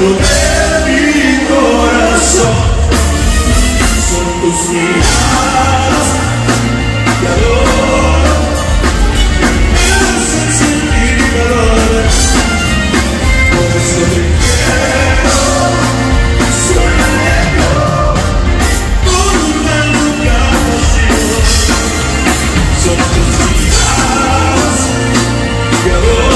de mi corazón son tus miradas Pharaoh.